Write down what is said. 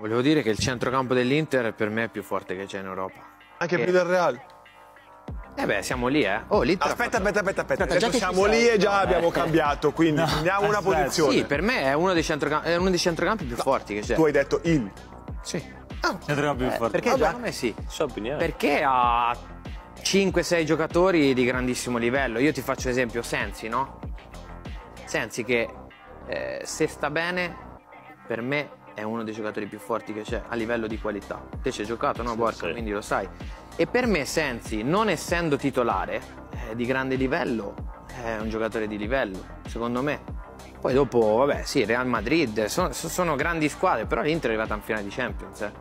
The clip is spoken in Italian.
Volevo dire che il centrocampo dell'Inter per me è più forte che c'è in Europa. Anche Eh. più del Real. Eh beh, siamo lì, eh. Oh, Aspetta, aspetta, aspetta, aspetta. Aspetta, già Adesso che ci siamo lì e già No, abbiamo eh. cambiato, quindi prendiamo una aspetta. posizione. Sì, per me è uno dei, centrocam- è uno dei centrocampi più forti che c'è. Tu hai detto il. Sì. Centrocampo più Eh, forte. perché secondo me sì. Sua opinione. Perché ha 5-6 giocatori di grandissimo livello. Io ti faccio esempio Sensi, no? Sensi che eh, se sta bene, per me è uno dei giocatori più forti che c'è a livello di qualità. Te ci hai giocato, no, Borca? sì. Quindi lo sai. E per me Sensi, non essendo titolare eh, di grande livello, è un giocatore di livello, secondo me. Poi dopo, vabbè, sì, Real Madrid, sono, sono grandi squadre, però l'Inter è arrivata in finale di Champions. eh.